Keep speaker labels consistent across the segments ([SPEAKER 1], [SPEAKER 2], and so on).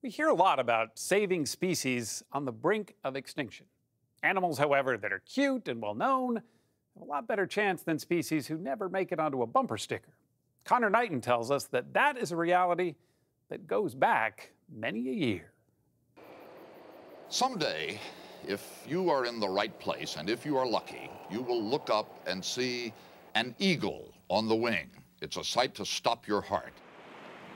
[SPEAKER 1] We hear a lot about saving species on the brink of extinction. Animals, however, that are cute and well known have a lot better chance than species who never make it onto a bumper sticker. Conor Knighton tells us that that is a reality that goes back many a year.
[SPEAKER 2] Someday, if you are in the right place and if you are lucky, you will look up and see an eagle on the wing. It's a sight to stop your heart.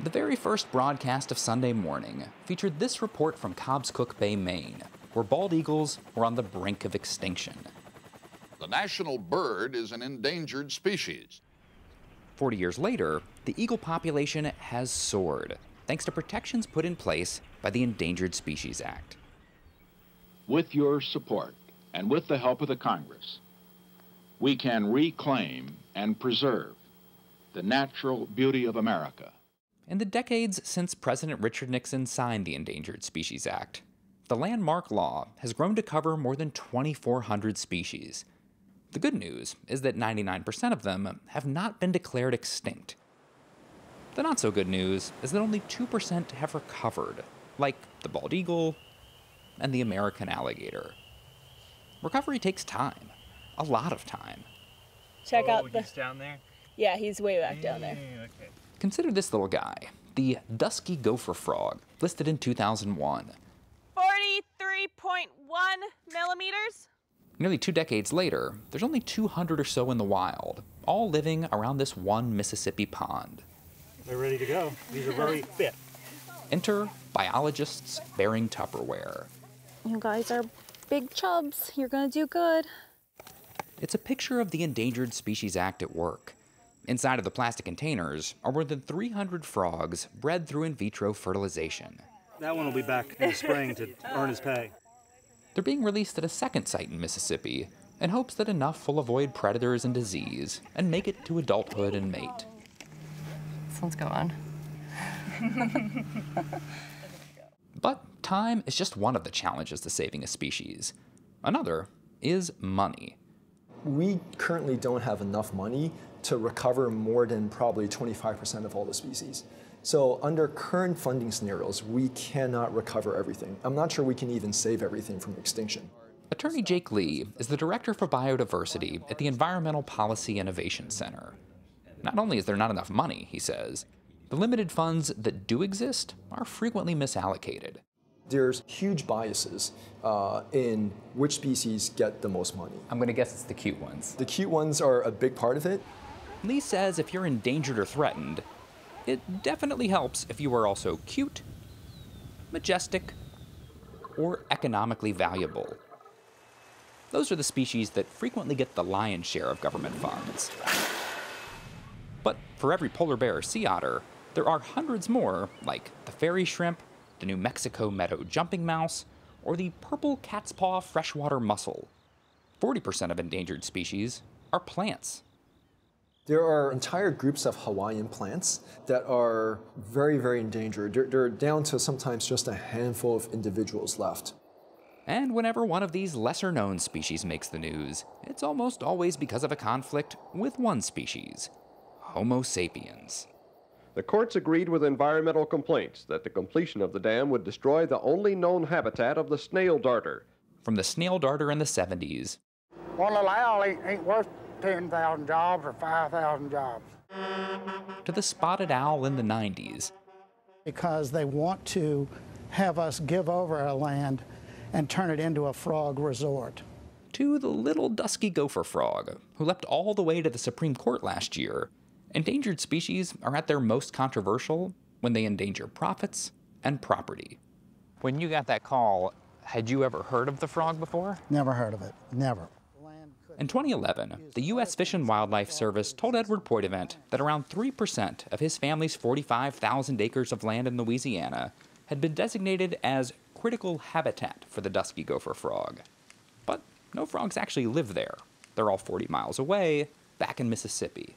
[SPEAKER 3] The very first broadcast of Sunday morning featured this report from Cobscook Bay, Maine, where bald eagles were on the brink of extinction.
[SPEAKER 2] The national bird is an endangered species.
[SPEAKER 3] 40 years later, the eagle population has soared thanks to protections put in place by the Endangered Species Act.
[SPEAKER 4] With your support and with the help of the Congress, we can reclaim and preserve the natural beauty of America.
[SPEAKER 3] In the decades since President Richard Nixon signed the Endangered Species Act, the landmark law has grown to cover more than 2,400 species. The good news is that 99% of them have not been declared extinct. The not so good news is that only 2% have recovered, like the bald eagle and the American alligator. Recovery takes time, a lot of time.
[SPEAKER 5] Check
[SPEAKER 6] oh,
[SPEAKER 5] out the.
[SPEAKER 6] he's down there.
[SPEAKER 5] Yeah, he's way back down there.
[SPEAKER 6] Okay.
[SPEAKER 3] Consider this little guy, the dusky gopher frog, listed in 2001.
[SPEAKER 7] 43.1 millimeters.
[SPEAKER 3] Nearly two decades later, there's only 200 or so in the wild, all living around this one Mississippi pond.
[SPEAKER 8] They're ready to go. These are very fit.
[SPEAKER 3] Enter biologists bearing Tupperware.
[SPEAKER 9] You guys are big chubs. You're gonna do good.
[SPEAKER 3] It's a picture of the Endangered Species Act at work. Inside of the plastic containers are more than 300 frogs bred through in vitro fertilization.
[SPEAKER 8] That one will be back in the spring to earn his pay.
[SPEAKER 3] They're being released at a second site in Mississippi in hopes that enough will avoid predators and disease and make it to adulthood and mate.
[SPEAKER 10] This one's going.
[SPEAKER 3] But time is just one of the challenges to saving a species. Another is money.
[SPEAKER 11] We currently don't have enough money to recover more than probably 25% of all the species. So under current funding scenarios, we cannot recover everything. I'm not sure we can even save everything from extinction.
[SPEAKER 3] Attorney Jake Li is the Director for Biodiversity at the Environmental Policy Innovation Center. Not only is there not enough money, he says, the limited funds that do exist are frequently misallocated.
[SPEAKER 11] There's huge biases uh, in which species get the most money.
[SPEAKER 3] I'm going to guess it's the cute ones.
[SPEAKER 11] The cute ones are a big part of it.
[SPEAKER 3] Li says if you're endangered or threatened, it definitely helps if you are also cute, majestic, or economically valuable. Those are the species that frequently get the lion's share of government funds. But for every polar bear or sea otter, there are hundreds more, like the fairy shrimp, the New Mexico meadow jumping mouse, or the purple cat's paw freshwater mussel. 40% of endangered species are plants.
[SPEAKER 11] There are entire groups of Hawaiian plants that are very, very endangered. They're, they're down to sometimes just a handful of individuals left.
[SPEAKER 3] And whenever one of these lesser known species makes the news, it's almost always because of a conflict with one species Homo sapiens.
[SPEAKER 12] The courts agreed with environmental complaints that the completion of the dam would destroy the only known habitat of the snail darter.
[SPEAKER 3] From the snail darter in the 70s
[SPEAKER 13] One little owl ain't, ain't worth 10,000 jobs or 5,000 jobs.
[SPEAKER 3] to the spotted owl in the 90s,
[SPEAKER 14] because they want to have us give over our land and turn it into a frog resort.
[SPEAKER 3] to the little dusky gopher frog, who leapt all the way to the Supreme Court last year. Endangered species are at their most controversial when they endanger profits and property.
[SPEAKER 15] When you got that call, had you ever heard of the frog before?
[SPEAKER 14] Never heard of it. Never.
[SPEAKER 3] In 2011, the U.S. Fish and Wildlife Service told Edward Poitevent that around 3% of his family's 45,000 acres of land in Louisiana had been designated as critical habitat for the dusky gopher frog. But no frogs actually live there. They're all 40 miles away, back in Mississippi.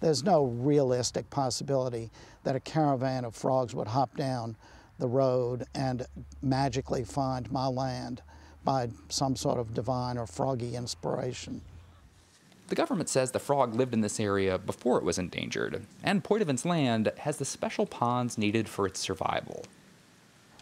[SPEAKER 14] There's no realistic possibility that a caravan of frogs would hop down the road and magically find my land by some sort of divine or froggy inspiration.
[SPEAKER 3] The government says the frog lived in this area before it was endangered, and Poitevent's land has the special ponds needed for its survival.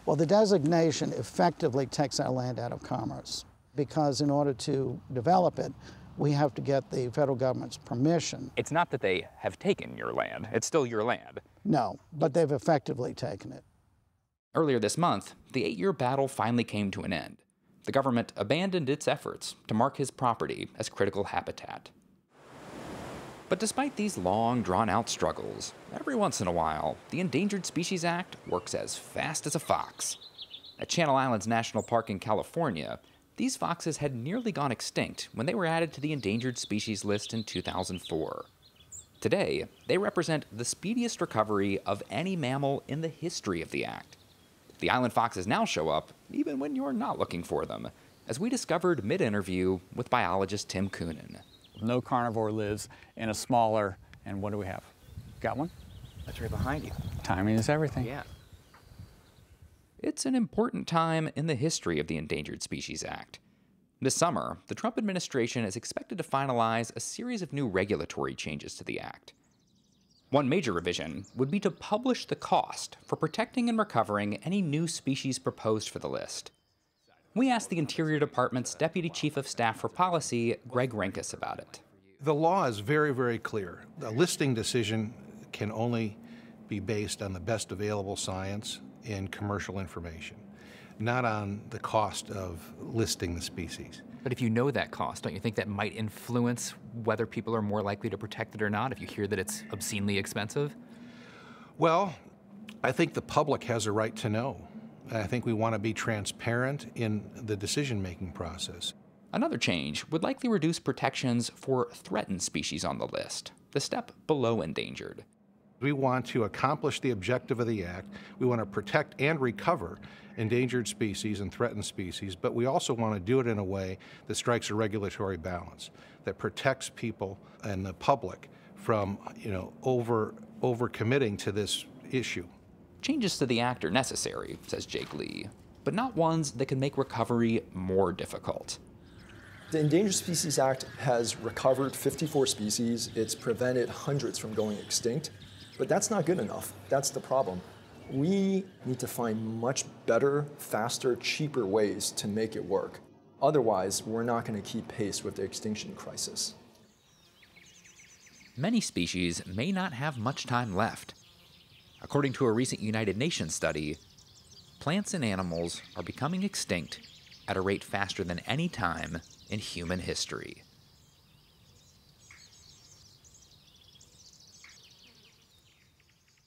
[SPEAKER 14] Well, the designation effectively takes our land out of commerce because in order to develop it, we have to get the federal government's permission.
[SPEAKER 3] It's not that they have taken your land, it's still your land.
[SPEAKER 14] No, but they've effectively taken it.
[SPEAKER 3] Earlier this month, the eight year battle finally came to an end. The government abandoned its efforts to mark his property as critical habitat. But despite these long, drawn out struggles, every once in a while, the Endangered Species Act works as fast as a fox. At Channel Islands National Park in California, these foxes had nearly gone extinct when they were added to the endangered species list in 2004. Today, they represent the speediest recovery of any mammal in the history of the Act. The island foxes now show up even when you're not looking for them, as we discovered mid interview with biologist Tim Coonan.
[SPEAKER 1] No carnivore lives in a smaller, and what do we have? Got one?
[SPEAKER 15] That's right behind you.
[SPEAKER 1] Timing is everything.
[SPEAKER 15] Yeah.
[SPEAKER 3] It's an important time in the history of the Endangered Species Act. This summer, the Trump administration is expected to finalize a series of new regulatory changes to the Act. One major revision would be to publish the cost for protecting and recovering any new species proposed for the list. We asked the Interior Department's Deputy Chief of Staff for Policy, Greg Renkes, about it.
[SPEAKER 6] The law is very, very clear. A listing decision can only be based on the best available science and commercial information, not on the cost of listing the species.
[SPEAKER 15] But if you know that cost, don't you think that might influence whether people are more likely to protect it or not if you hear that it's obscenely expensive?
[SPEAKER 6] Well, I think the public has a right to know. I think we want to be transparent in the decision making process.
[SPEAKER 3] Another change would likely reduce protections for threatened species on the list, the step below endangered.
[SPEAKER 6] We want to accomplish the objective of the Act. We want to protect and recover endangered species and threatened species, but we also want to do it in a way that strikes a regulatory balance, that protects people and the public from, you know, over over committing to this issue.
[SPEAKER 3] Changes to the Act are necessary, says Jake Li, but not ones that can make recovery more difficult.
[SPEAKER 11] The Endangered Species Act has recovered 54 species. It's prevented hundreds from going extinct. But that's not good enough. That's the problem. We need to find much better, faster, cheaper ways to make it work. Otherwise, we're not going to keep pace with the extinction crisis.
[SPEAKER 3] Many species may not have much time left. According to a recent United Nations study, plants and animals are becoming extinct at a rate faster than any time in human history.